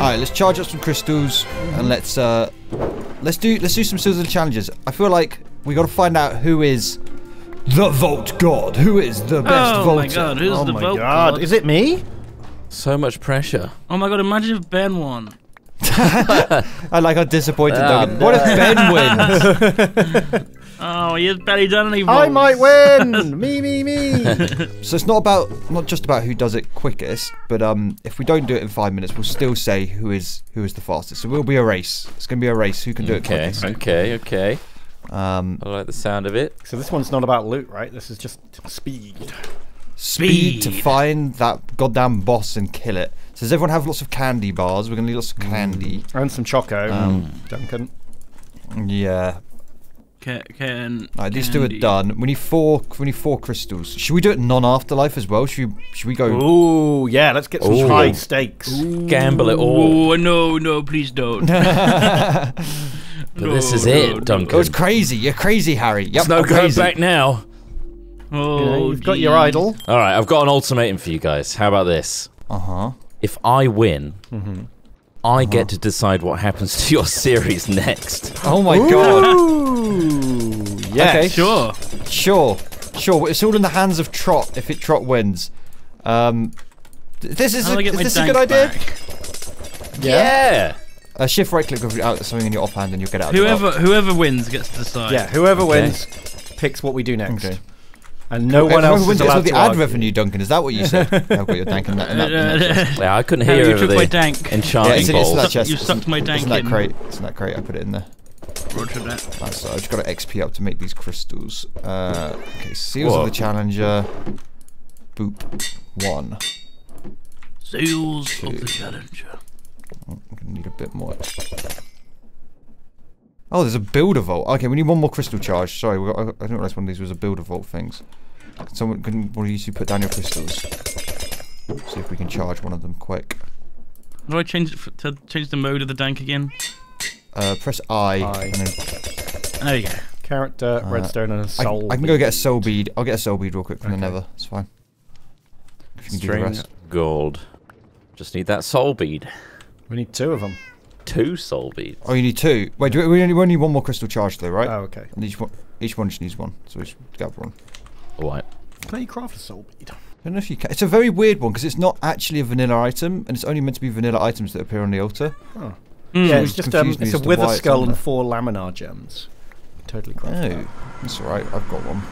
right, let's charge up some crystals and let's uh, let's do let's do some silver challenges. I feel like we got to find out who is the Vault God. Who is the best oh vaulter? my god, who's oh the my vote god, god? is it me? So much pressure. Oh my god, imagine if Ben won. I like how disappointed. Ah, Logan. What if Ben wins? Oh, he has barely done any I might win! me, me, me! So it's not about not just about who does it quickest, but um, if we don't do it in five minutes, we'll still say who is who is the fastest. So it will be a race. It's gonna be a race. Who can do it Okay, quickest? okay, okay. Um, I like the sound of it. so this one's not about loot, right? This is just speed. speed to find that goddamn boss and kill it. So does everyone have lots of candy bars? We're gonna need lots of candy. And some choco. Um, Duncan. Yeah. Can, can, Right, these two are Candy. done. We need four. We need four crystals. Should we do it non-afterlife as well? Should we? Should we go? Ooh, yeah, let's get some Ooh. high stakes. Gamble it all. Oh, no, no, please don't. But this is No, it, no, no. Duncan. Oh, it's crazy. You're crazy, Harry. Yep, There's no I'm going crazy. back now. Oh, You know, you've got your idol. All right, I've got an ultimatum for you guys. How about this? Uh huh. If I win, Mm-hmm. I get to decide what happens to your series next. Oh my god. Ooh, yes. Okay. Sure. Sure. Sure. It's all in the hands of Trott. If it Trott wins. Um. This is, How do a, I get is this a good idea? back? Yeah. Uh, shift right click with out something in your offhand and you'll get out. Whoever box. whoever wins gets to decide. Yeah, whoever Okay. wins picks what we do next. Okay. And no one Whoever else wins is gets all allowed the to ad argue. revenue, Duncan. Is that what you said? I've got your dank in that. In that, in that chest. Yeah, I couldn't Harry, hear you over took my the dank. Yeah, it's in, it's that chest. You sucked my It's Isn't that in. crate. It's in that crate. I put it in there. Roger that. That's, I've just got to XP up to make these crystals. Uh, okay, seals Whoa. of the challenger. Boop. One. Seals of the Challenger. Oh, I'm gonna need a bit more. Oh, there's a builder vault. Okay, we need one more crystal charge. Sorry, we got, I I didn't realize one of these was a builder vault things. Someone can one of you two put down your crystals. See if we can charge one of them quick. Do I change it for, to change the mode of the dank again? Uh, press I. I. And then There you go. Carrot, dirt, redstone, and a I, soul. I can go get a soul bead. I'll get a soul bead real quick from the Okay. nether. It's fine. If you can do the String rest. gold. Just need that soul bead. We need two of them. Two soul beads. Oh, you need two. Wait, do we, we only, we only need one more crystal charge though, right? Oh, okay. And each one, each one just needs one. So we should grab one. Alright. Can you craft a soul bead? I don't know if you can. It's a very weird one because it's not actually a vanilla item, and it's only meant to be vanilla items that appear on the altar. Mm. Yeah, it's just um, it's a as wither why it's skull and four larimar gems. Totally craft Oh, that. that's alright. I've got one.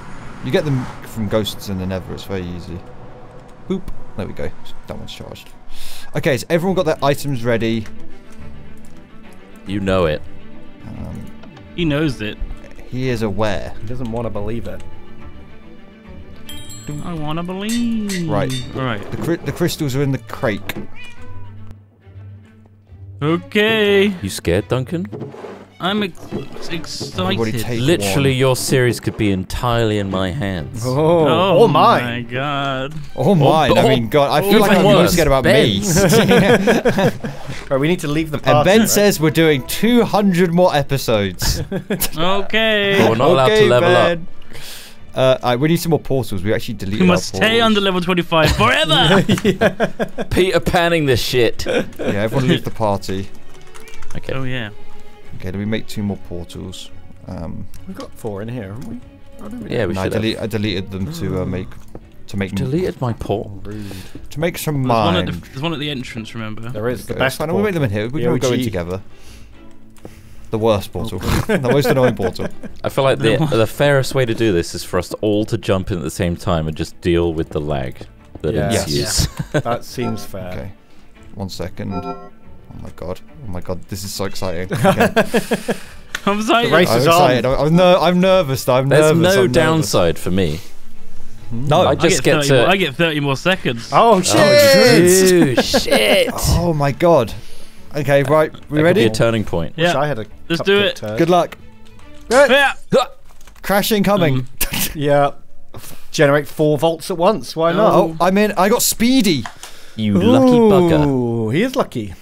You get them from ghosts in the nether. It's very easy. Boop. There we go. That one's charged. Okay, so everyone got their items ready. You know it. Um, He knows it. he is aware. He doesn't want to believe it. I wanna believe. Right. Right. The, cri- the crystals are in the crate. Okay. You scared, Duncan? I'm ex- excited. Literally, one. your series could be entirely in my hands. Oh, oh oh my! my god. Oh mine! I oh, mean, God, I feel like I'm more scared about me. Right, we need to leave the party. and. Ben right? says we're doing 200 more episodes. Okay. But we're not allowed to Okay, level Ben. Uh, alright, we need some more portals. We actually deleted We our must stay under level 25 forever. Peter Panning this shit. Yeah, everyone leave the party. Okay. oh yeah. Okay, then we make two more portals. Um, We've got four in here, haven't we? I don't Yeah, we and I, should have. I deleted them to uh, make to make Deleted my port. Rude. To make some There's one, at mind. the, there's one at the entrance, remember? There is the Okay, best. fine, we'll make them in here. We can all go in together. The worst portal, oh, the most annoying portal. I feel like the the fairest way to do this is for us all to jump in at the same time and just deal with the lag that Yeah. ensues. Yes. that seems fair. Okay, one second. Oh my god! Oh my god! This is so exciting. I'm sorry. The race I'm is excited. on. I'm, I'm, ner- I'm nervous. I'm There's nervous. no I'm nervous. downside for me. No. I I just get, get 30 to. more, I get 30 more seconds. Oh, oh shit! Oh, shit! Oh my god. Okay, right. We That could be ready? a turning point. Wish Yeah. I had a Let's do it. turd. Good luck. Yeah. Crashing coming. Mm. Yeah. Generate four volts at once. Why not? Oh, oh I mean. I got speedy. You lucky bugger. Ooh, he is lucky.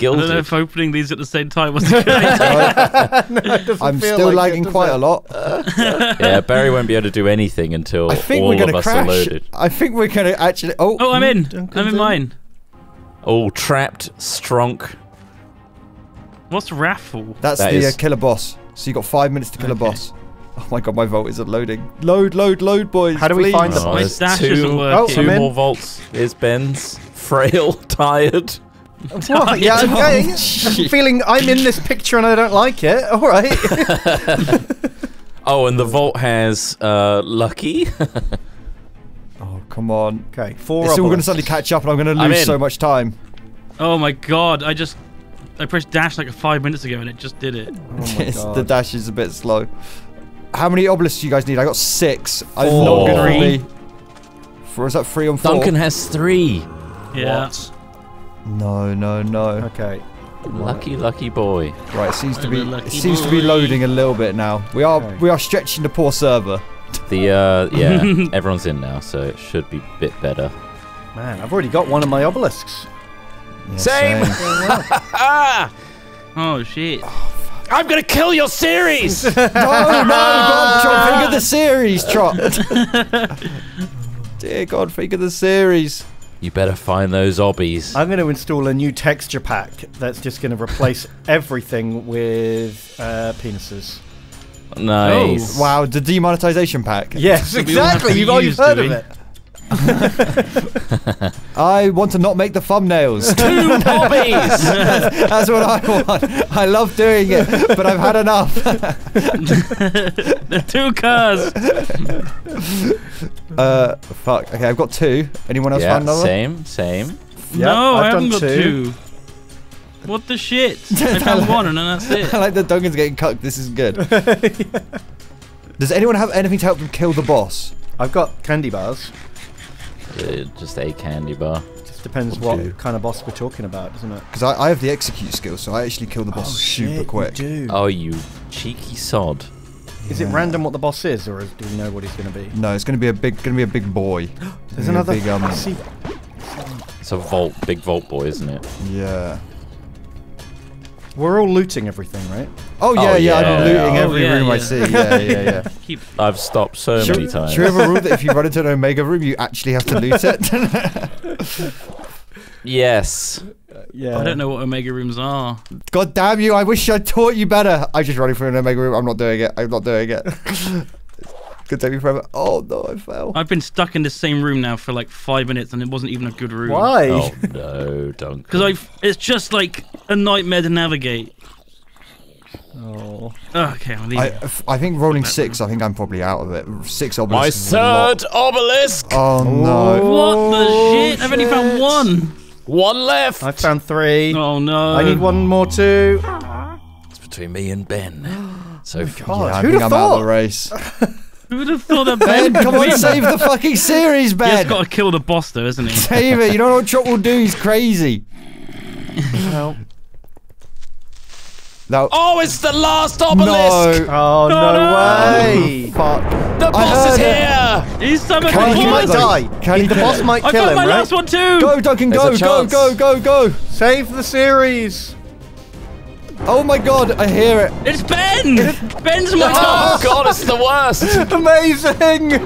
I don't know Guilty. if opening these at the same time was a good idea. I'm feel still like lagging does quite it? a lot. yeah, Barry won't be able to do anything until I think all we're gonna of us are crash. loaded. I think we're gonna actually. Oh. Oh, I'm in. Duncan's I'm in in. mine. Oh, trapped, strunk. What's raffle? That's That the uh, killer boss. So you got five minutes to kill a boss. Oh my god, my vault isn't loading. Load, load, load, boys. How do we please. find the- Oh, My there's stash two, isn't working. Oh, two more vaults. Here's Ben's. Frail, tired. What? Yeah, I'm, I'm feeling I'm in this picture and I don't like it. All right. Oh, and the vault has uh, Lucky. Oh, come on. okay, four. It's all going to suddenly catch up and I'm going to I'm lose in. so much time. Oh my god! I just I pressed dash like five minutes ago and it just did it. Oh my It's- the dash is a bit slow. How many obelisks do you guys need? I got six. I'm Four. not good for Three. Four, is that three on four? Duncan has three. Yeah. What? No, no, no. Okay. Lucky, lucky boy. Right, it seems to be it lucky seems to be loading a little bit now. We are Okay. we are stretching the poor server. The uh, yeah, everyone's in now, so it should be a bit better. Man, I've already got one of my obelisks. Yeah, Same. Ah! Oh shit! I'm gonna kill your series. no, no, God, Trott, think of the series, Trott. Dear God, think of the series. You better find those obbies. I'm going to install a new texture pack that's just going to replace everything with uh, penises. nice. Oh, Wow, the demonetization pack. Yes, we all have exactly. You've, you've heard do of it. I want to not make the thumbnails. Two obbies. That's what I want. I love doing it, but I've had enough. the two cars. uh, fuck. Okay, I've got two. Anyone else yeah, found another? same, same. Yeah, no, I've I haven't done got two. two. What the shit? I found one and then that's it. I like that Duncan's getting cucked. This is good. Does anyone have anything to help them kill the boss? I've got candy bars. Uh, just a candy bar. Just depends Okay. what kind of boss we're talking about, doesn't it? Because I, I have the execute skill, so I actually kill the boss super quick. Do. Oh, you cheeky sod. Is it random what the boss is, or is, do we know what he's going to be? No, it's gonna be a big, gonna be a big boy. There's another. a big, um, I see. It's a vault, big vault boy, isn't it? Yeah. We're all looting everything, right? Oh yeah, Oh, yeah. I'm yeah. looting Oh, every yeah, room I see. Yeah, yeah, yeah. Keep. I've stopped so Should, many times. should we have a rule that if you run into an Omega room, you actually have to loot it? Yes. Yeah. I don't know what Omega rooms are. God damn you! I wish I taught you better. I'm just running through an Omega room. I'm not doing it. I'm not doing it. Could take me forever. Oh no, I fell. I've been stuck in the same room now for like five minutes and it wasn't even a good room. Why? Oh no, Duncan. Because I've—it's just like a nightmare to navigate. Oh. Okay, I'm I, leaving. f- I think rolling six. I think I'm probably out of it. Six My obelisks. is a lot. third obelisk. Oh no. what the oh, shit? I've only found one. One left. I found three. Oh no. I need one more too. It's between me and Ben. So God, Yeah, I who'd think have I'm out of the race. Who would have thought that Ben, Ben? come on, save the fucking series, Ben. He's got to kill the boss though, isn't he? Save it. You don't know what Trott will do. He's crazy. No. No. Oh, it's the last obelisk. No. Oh, no, no. way. Fuck. The boss is heard it. here. He's so much Can he you might kill die. him? Can he the kill boss him? might I kill found him, my last one too. Go, Duncan. Go, go, go, go, go. Save the series. Oh my god, I hear it. It's Ben. Ben's my Oh boss. God, it's the worst. Amazing.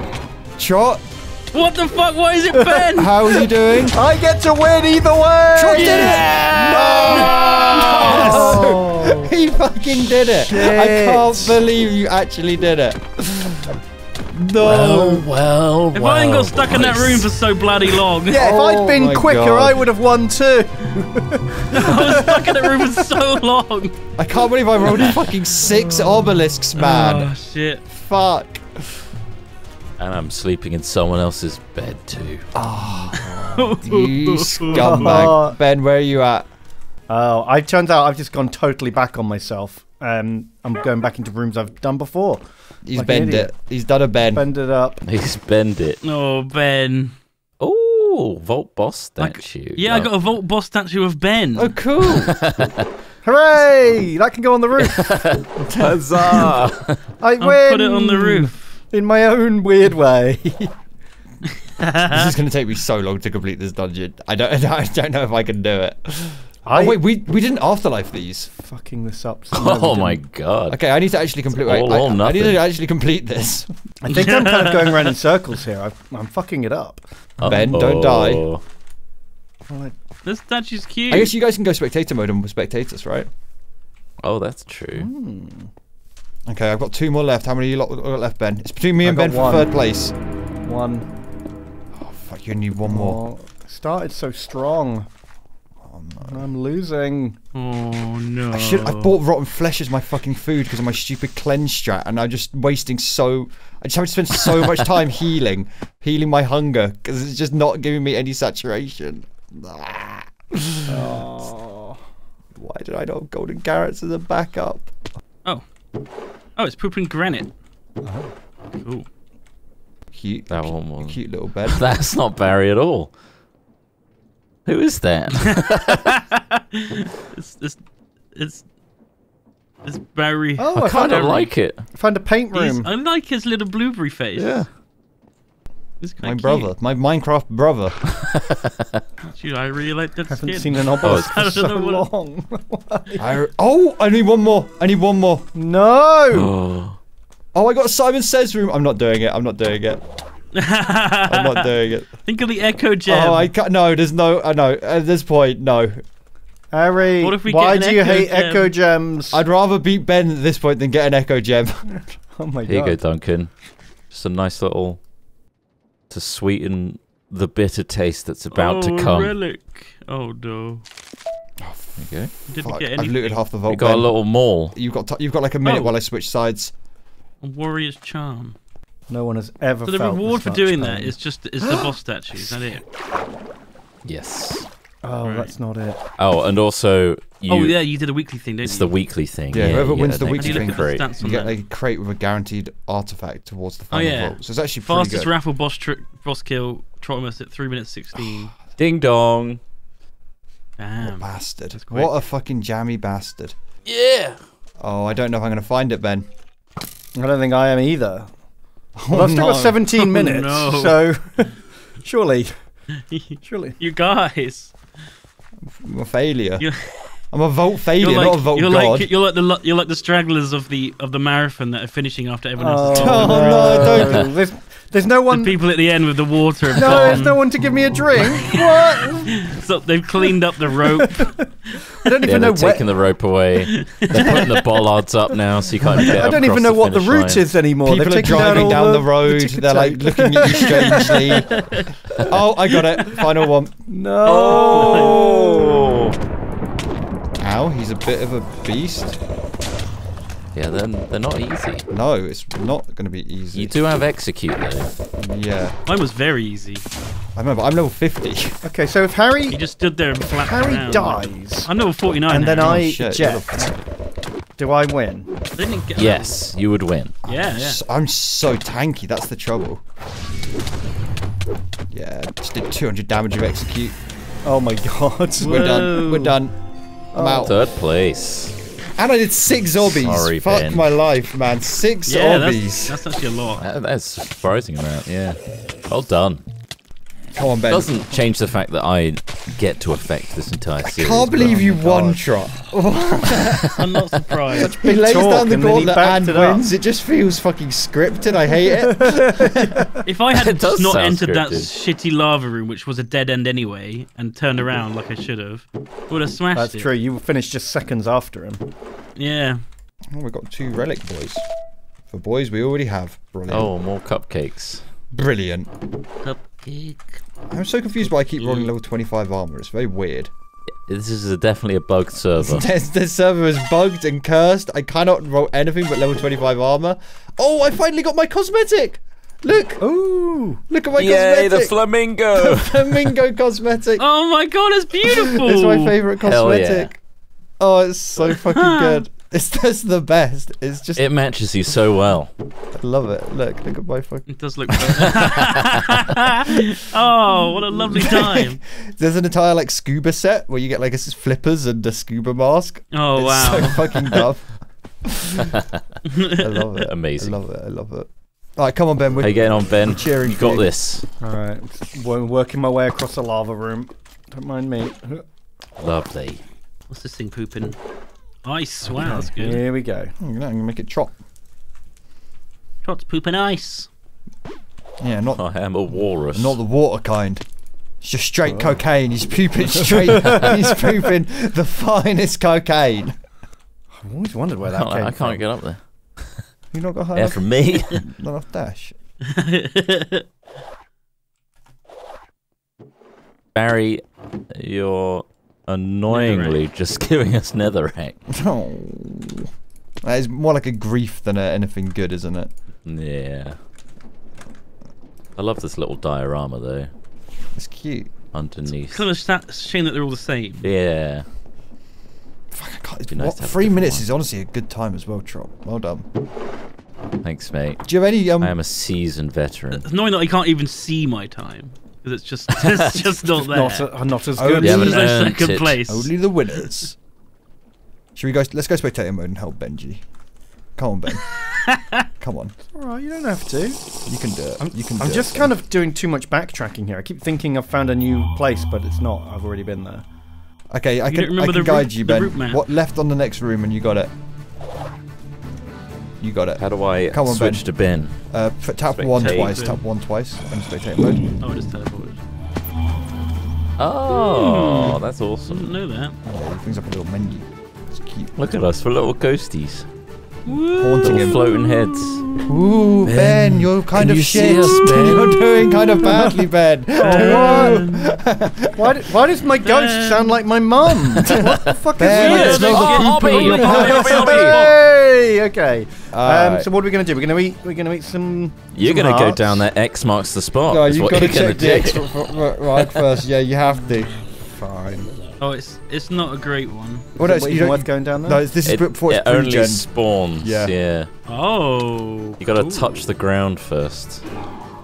Trott, What the fuck? Why is it Ben? how are you doing? I get to win either way. Trott did Oh. it! He fucking did it! I can't believe you actually did it. Well, No. well, If well. I hadn't got stuck in that room for so bloody long, Yeah, if Oh I'd been quicker, God. I would have won too. I was stuck in that room for so long. I can't believe I rolled fucking six obelisks, oh, man. Oh shit. Fuck. And I'm sleeping in someone else's bed too. Ah, you scumbag. Ben, where are you at? Oh, I turns out I've just gone totally back on myself. Um, I'm going back into rooms I've done before. He's Like bend it. He's done a bend. Bend it up. He's bend it. Oh Ben. Oh, Vault Boss Like- statue. Yeah, I got a Vault Boss statue of Ben. Oh, cool. Hooray! That can go on the roof. Huzzah! I I'll win. put it on the roof. in my own weird way. this is going to take me so long to complete this dungeon. I don't, I don't know if I can do it. I oh, wait, we, we didn't afterlife these. fucking this up. so no, oh didn't. my God. Okay, I need to actually complete. wait, all I, or I need to actually complete this. I think I'm kind of going around in circles here. I've, I'm fucking it up. Ben, don't die. Uh-oh. Well, This statue's cute. I guess you guys can go spectator mode and spectate us, right? Oh, that's true. Hmm. Okay, I've got two more left. How many you lot got left, Ben? It's between me and got Ben for third place. one Oh, fuck, you need one more. more. Started so strong. Oh, and I'm losing. Oh no. I should. I bought rotten flesh as my fucking food because of my stupid cleanse strat, and I'm just wasting so. I just have to spend so much time healing, healing my hunger because it's just not giving me any saturation. Oh. Why did I not have golden carrots as a backup? Oh. Oh, it's pooping granite. Uh-huh. Cool. Cute, That one was. cute little bed. That's not Barry at all. Who is that? It's it's it's it's Barry. Oh, I I kind of like it. I found a paint He's- room. I like his little blueberry face. It's My quite brother, my Minecraft brother. Cute. I really like that haven't skin. seen an obelisk I for don't so know long. I, oh, I need one more. I need one more. no! Oh, Oh, I got Simon Says room. I'm not doing it. I'm not doing it. I'm not doing it. Think of the echo oh, gem. Oh, I can't. No, there's no. Uh, I know. At this point, no. Harry, What if we why get do you echo hate gem? echo gems? I'd rather beat Ben at this point than get an Echo Gem. oh my here you go. Duncan. Just a nice little to sweeten the bitter taste that's about oh, to come. relic. Oh no. There you go. Didn't Fuck, get I've looted half the vault. We got a little mall. You've got. T- you've got like a minute Oh. while I switch sides. A warrior's charm. No one has ever So the felt reward this for doing that pain. is just is the boss statue. Is that it? Yes. Oh, Right. that's not it. Oh, and also you. oh yeah, you did a weekly thing, didn't It's you? It's the weekly thing. Yeah, whoever you wins get the weekly extra you thing at the crate. stats You on get that? a crate with a guaranteed artifact towards the Oh, final yeah. vault. So it's actually pretty Fastest good. raffle boss tri- boss kill. Trotimus at three minutes sixteen. Ding dong. Damn. bastard. That's quick. What a fucking jammy bastard. Yeah. Oh, I don't know if I'm going to find it, Ben. I don't think I am either. Oh, Well, I've still no. got 17 Oh, minutes, no. so surely, surely. you guys. I'm a failure. You- I'm a vote failure, You're not a like, vote you're god. like you're like the you're like the stragglers of the of the marathon that are finishing after everyone else. has Oh, oh gone. no, don't- There's, there's no one. The one. people at the end with the water. have No, there's gone. no one to give me a drink. what? So they've cleaned up the rope. I don't Yeah, even they're know where. taking the rope away. They're putting the bollards up now, so you can't get I don't even know the what the route line. is anymore. People They've are taken driving all down the, the road. ticket They're like looking at you strangely. oh, I got it. Final one. No. Oh. Ow, he's a bit of a beast. Yeah, they're, they're not easy. No, it's not going to be easy. You do have execute though. Yeah. Mine was very easy. I remember, I'm level 50. Okay, so if Harry He just stood there and flapped Harry around. dies, I'm level 49 and then. I Oh, eject, do I win? I didn't get Yes, you would win. Yeah, yeah. S- I'm so tanky, that's the trouble. Yeah, just did 200 damage of execute. Oh my god. We're done. We're done. I'm oh. out. Third place. And I did six zombies. Sorry, Fuck Ben. my life, man. Six Yeah, zombies. that's, that's actually a lot. That, that's a surprising amount. Yeah. Well done. Come on, Ben. Doesn't change the fact that I get to affect this entire series. I can't believe you one shot. I'm not surprised. He lays talk down the and gauntlet backed and it wins. It just feels fucking scripted. I hate it. If I had It just not sound entered that shitty lava room, which was a dead end anyway, and turned around like I should have, would have smashed That's it. true. You finished just seconds after him. Yeah. oh, we've got two relic boys. For boys, we already have. Brilliant. Oh, more cupcakes. Brilliant. Cupcake. I'm so confused why I keep rolling level 25 armor. It's very weird. This is a, definitely a bugged server. This, this server is bugged and cursed. I cannot roll anything but level 25 armor. Oh, I finally got my cosmetic. Look, Ooh. look at my Yay, the cosmetic. flamingo! Flamingo cosmetic. Oh my god, it's beautiful! It's my favorite Hell yeah. cosmetic. Oh, it's so fucking good. It's just the best. It's just it matches you so well. I love it. Look, look at my fucking. It does look. oh, what a lovely time! There's an entire like scuba set where you get like a flippers and a scuba mask. Oh it's wow! so fucking dumb. I love it. Amazing. I love it. I love it. All right, come on, Ben. How you We're, getting on, Ben? cheering You got you. this. All right. Wo- Working my way across the lava room. Don't mind me. Lovely. What's this thing pooping? Ice. Wow, that's good. Here we go. I'm gonna, I'm gonna make it chop. Trott's pooping ice. Yeah, not I am a walrus. not the water kind. It's just straight oh. cocaine. He's pooping straight. he's pooping the finest cocaine. I've always wondered where that can't, came I can't from. get up there. You not got high Yeah, enough, from me. not enough dash. Barry, you're annoyingly just giving us netherrack. Oh, that is more like a grief than a, anything good, isn't it? Yeah. I love this little diorama though, It's cute. underneath. kind of sta- shame that they're all the same. Yeah. Fuck, I can't, nice what, to have a three minutes one. is honestly a good time as well, Trott. Well done. Thanks, mate. Do you have any um? I am a seasoned veteran. It's annoying that I can't even see my time because it's just it's just not there. Not, a, not as good. yeah, There's but no earned second it. place. Only the winners. Should we go? Let's go spectator mode and help Benji. Come on, Ben. Come on, All right, you don't have to. you can do it. I'm, you can. I'm do just it, kind of doing too much backtracking here. I keep thinking I've found a new place, but it's not. I've already been there. Okay, I You can. don't remember I can the guide route- you, the Ben. route map? What left on the next room, and you got it. You got it. How do I Come on, switch to Ben? Uh, f- tap one Spectator. twice. Tap one twice. And spectator mode. Oh, I just teleported. Oh, that's Didn't awesome. know that. Oh, it brings up a little menu. It's cute. Look at us, we're little ghosties. Haunting Little floating heads. Ooh, Ben, Ben, you're kind can of you see shit. us, Ben? You're doing kind of badly, Ben. Um, Why, do, why does my ghost Ben. sound like my mum? what the fuck Ben, is it's this? not Oh, the I'll be- people in I'll the be- I'll be- house. Hey, okay. Um, Alright. so what are we gonna do? We're gonna eat. We're gonna eat some. You're gonna go down there. X marks the spot. No, is you've got to check the do. extra right first. Yeah, you have to. Fine. Oh, it's it's not a great one. Well, no, Is you don't- worth going down there? no, this is It, before it it's only pre-gen. spawns. Yeah. Yeah. Oh. You gotta touch the ground first.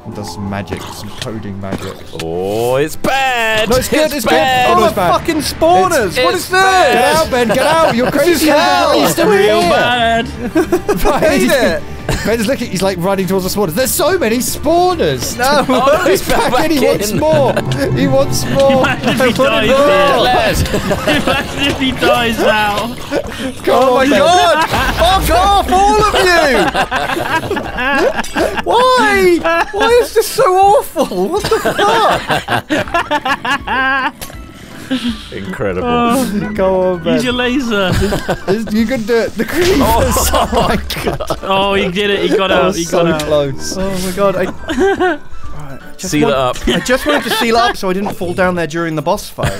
It does some magic, some coding magic. Oh, it's bad. No, it's good, it's good. bad. Oh, no, Oh, it's bad. fucking spawners! It's- what it's is bad. Get out, Ben! Get out! You're crazy! hell. You're still Real here. bad. I hate it. Ben's looking. He's like running towards the spawners. There's so many spawners. No. Oh, He's back, back in. He wants more. He wants more. Imagine if he dies more. here. Lad. Imagine if he dies now. Come Oh my god! Fuck off, all of you! Why? Why is this so awful? What the fuck? Incredible. Oh, Go on, use your Ben. laser. You can do it. The creepers. Oh, oh my god. Oh, he did it. He got That out. was He so got out. close. Oh my god! I, just Seal it up. I just wanted to seal it up so I didn't fall down there during the boss fight,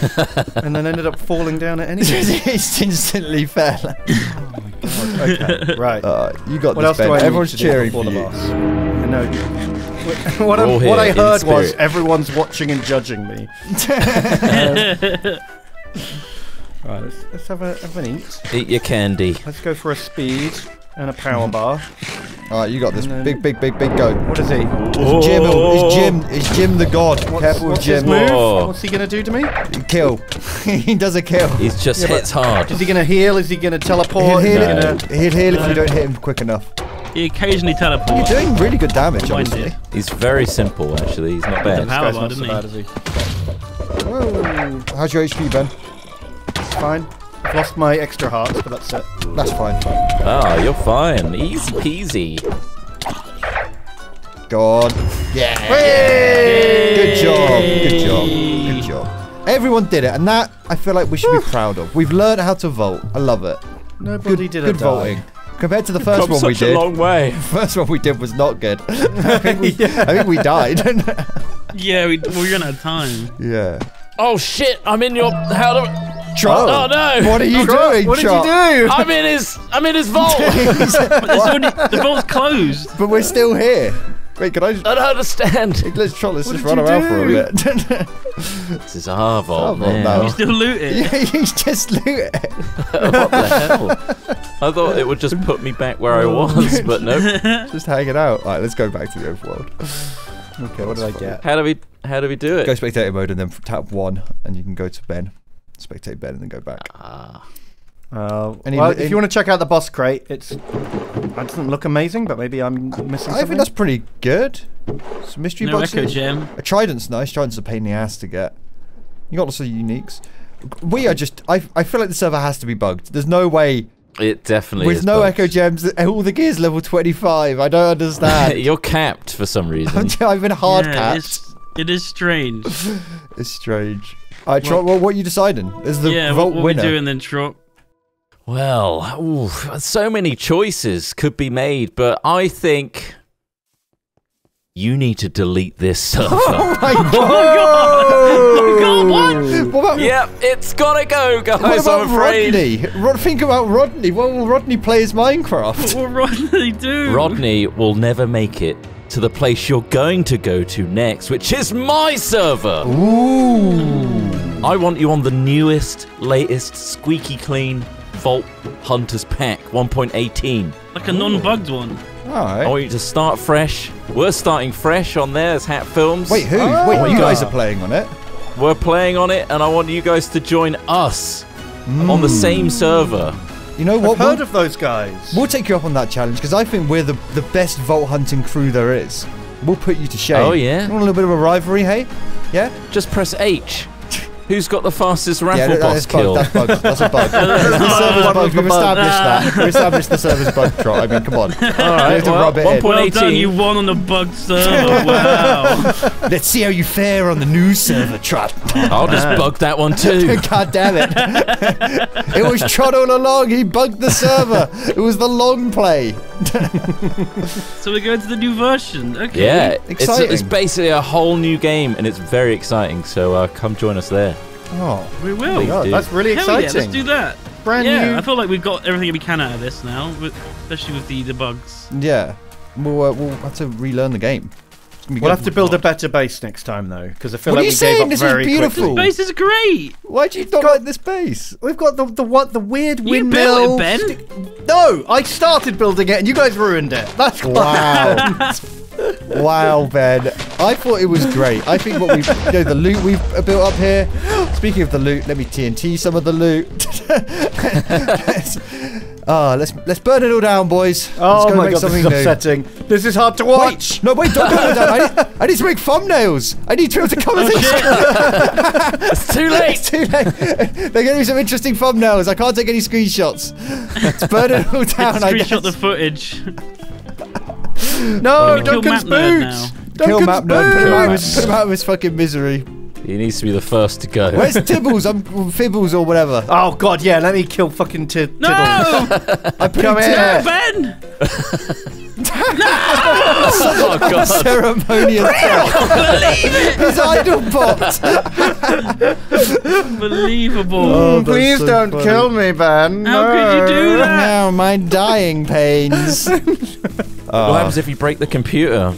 and then ended up falling down at any. He's instantly fell. Oh, Okay, right. Uh, you got what this, else Ben. do I Everyone's cheering for the you. boss? I know. What, I, what I heard was everyone's watching and judging me. Right, let's, let's have, a, have an eat. Eat your candy. Let's go for a speed and a power bar. All right, you got this. Then- Big, big, big, big go. What is he? It's Jim. Oh. It's Jim. It's Jim the God. What's, Careful with what's his move? Whoa. What's he gonna do to me? Kill. he does a kill. He just Yeah, hits hard. Is he gonna heal? Is he gonna He'll teleport? heal, Is he it. gonna- He'll heal if you don't hit him quick enough. He occasionally teleports. You're doing really good damage, Mind honestly. it. He's very simple, actually. He's not He's a bad. power This guy's bar, not didn't so he? bad, is he? Whoa, How's your HP, Ben? it's fine. I've lost my extra hearts, but that's it. That's fine. Ah, you're fine. Easy peasy. God. on. Yeah. Good job. Good job. Good job. Everyone did it, and that I feel like we should be proud of. We've learned how to vault. I love it. Nobody Good, did good a die. vaulting. Compared to the first Come one we did such a long way. first one we did was not good. I think we, I think we died. Yeah, we, we ran out of time. yeah. Oh shit! I'm in your. How do? Trott. Oh no! What are you Trott, doing, What did Trott? you do? I'm in his. I'm in his vault. But there's already, the vault's closed. But we're still here. Wait, can I? Just, I don't understand. Let's Trott. Let's What just run you around for a bit. This is our vault Our vault now. now. You still loot it. yeah, he's just loot it. what the hell? I thought it would just put me back where I was, but nope. Just hanging out. All right, let's go back to the overworld. Okay, what did I get? How do we? How do we do it? Go spectator mode and then tap one, and you can go to Ben. Spectate Ben and then go back. Ah, Uh, Any- well, any- if you want to check out the boss crate, it's it doesn't look amazing, but maybe I'm missing something. I something. think that's pretty good. Some mystery No boxes. echo gem. A trident's nice. Trident's a pain in the ass to get. You got lots of uniques. We are just. I, I feel like the server has to be bugged. There's no way. it definitely with is no bugged. echo gems, all the gears level 25. I don't understand. You're capped for some reason. I've been hard yeah, capped. It is strange. It's strange. All right, Trott, what, what are you deciding? Is the yeah, vote what, what winner? we doing then, Trott? Well, ooh, so many choices could be made, but I think you need to delete this server. Oh my Oh god! Oh god, what? What about, yep, it's gotta go, guys. what about I'm afraid. Rodney? Rod, think about Rodney. What will Rodney play as Minecraft? What will Rodney do? Rodney will never make it to the place you're going to go to next, which is my server. Ooh. I want you on the newest, latest, squeaky clean Vault Hunters Pack 1.18. Like a non-bugged one. All I right. want you to start fresh. We're starting fresh on there as Hat Films. Wait, who? Oh. Wait, you guys Ah. are playing on it? We're playing on it, and I want you guys to join us on the same server. You know what? I've heard We'll, of those guys. we'll take you up on that challenge because I think we're the the best vault hunting crew there is. We'll put you to shame. Oh, yeah? You want a little bit of a rivalry, hey? Yeah. Just press H. Who's got the fastest raffle yeah, that- boss that's kill? bug. That's bug. That's a bug. the server's bugged. We've established that. We've established the server's bug, Trott. I mean, come on. All right, We well, rub it in. one point- Well done, 1.18. you won on the bugged server. Wow. Let's see how you fare on the new server, Trott. I'll just bug that one too. God damn it. it was Trott all along. He bugged the server. It was the long play. so we're going to the new version. Okay. Yeah, it's, Exciting. it's basically a whole new game, and it's very exciting. So uh, come join us there. Oh. We will. Please that's really Hell yeah, exciting. let's do that. Brand yeah, new. I feel like we've got everything we can out of this now, especially with the, the bugs. Yeah. We'll, uh, we'll have to relearn the game. It's gonna be We'll good. have to build a better base next time, though, because I feel What are like you we saying? gave up This was very beautiful. quickly. Space is great. Why'd you not like this base? We've got the the what the weird You windmill. built it, Ben. sti- no, I started building it and you guys ruined it. That's Wow. wow, Ben. I thought it was great. I think what we've, you know, the loot we've built up here. Speaking of the loot, let me TNT some of the loot. let's, ah, let's let's burn it all down, boys. Oh let's go my make god, this something is new. upsetting. This is hard to watch. Wait, no, wait, don't burn it down. I need, I need to make thumbnails. I need to be able to comment. It's too late. It's too late. They're going to be some interesting thumbnails. I can't take any screenshots. Let's burn it all down. I guess. The footage. No, We kill Duncan's Map Nerd boots. now. Kill Duncan's Map Nerd. Put him, out of boots. his, put him out of his fucking misery. He needs to be the first to go. Where's Tibbles? I'm Fibbles or whatever. Oh god, yeah. Let me kill fucking Tid. No, I put Come him here. no, Ben. oh god. ceremonious death. His idol popped. Unbelievable. Oh, mm, Please so don't funny. kill me, Ben. How could you do that? Now my dying pains. What happens if you break the computer?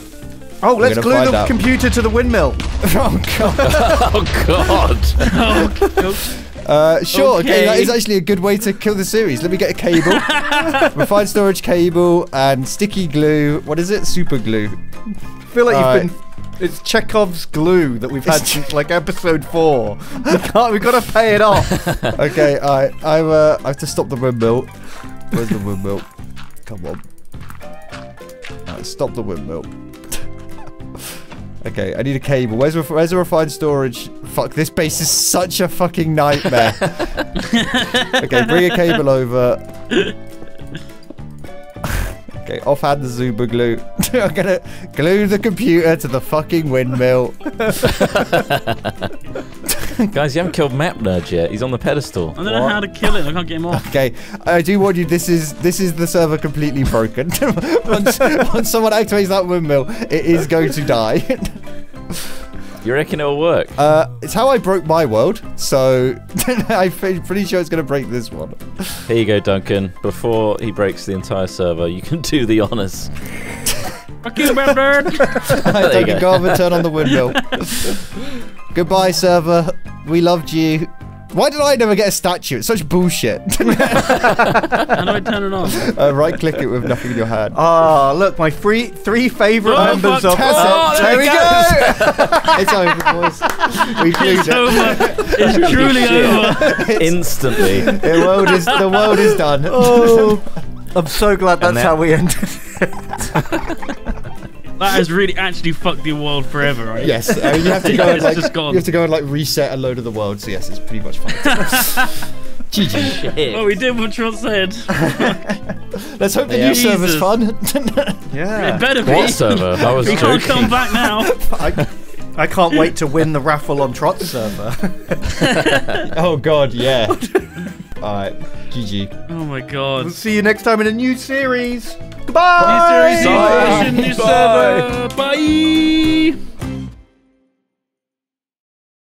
Oh, let's glue the out. computer to the windmill. oh god. Oh god. Oh, Uh, sure. Okay. Okay. that is actually a good way to kill the series. Let me get a cable, refined storage cable, and sticky glue. What is it? Super glue. I feel like Alright. you've been. It's Chekhov's glue that we've had It's- since like episode four. We can't. We've got to pay it off. Okay. I I'm uh, I have to stop the windmill. Where's the windmill? Come on. Alright, stop the windmill. Okay, I need a cable. Where's, where's the refined storage? Fuck, this base is such a fucking nightmare. okay, bring a cable over. Okay, offhand the Zuba glue. I'm gonna glue the computer to the fucking windmill. Guys, you haven't killed Map Nerd yet. He's on the pedestal. I don't know how to kill him. I can't get him off. Okay, I do warn you. This is this is the server completely broken. once, once someone activates that windmill, it is going to die. You reckon it'll work? uh, it's how I broke my world, so I'm pretty sure it's going to break this one. Here you go, Duncan. Before he breaks the entire server, you can do the honors. Fuck you, Map Nerd. I There you don't go. go over and turn on the windmill. Goodbye, server. We loved you. Why did I never get a statue? It's such bullshit. How do I turn it on? uh, right click it with nothing in your hand. Ah, look, my free three favorite Oh, members fuck, of. Tess Oh, it. there we go. it's over, boys. We glued It's it. over. It's truly over. Instantly. The world is the world is done. oh, I'm so glad that's And how we ended. That has really actually fucked the world forever, right? Yes, I mean, you have to go Yeah, and like just gone. you have to go and like reset a load of the world. So yes, it's pretty much fine. GG. Well, we did what Trott said. Let's hope the Yeah. new server's Jesus. fun. It Yeah. better be. What server? That was We can't joking. come back now. I, I can't wait to win the raffle on Trott's server. Oh god, yeah. Alright, GG. Oh my god. we'll see you next time in a new series. Goodbye. New series, new version, new Bye. server. Bye.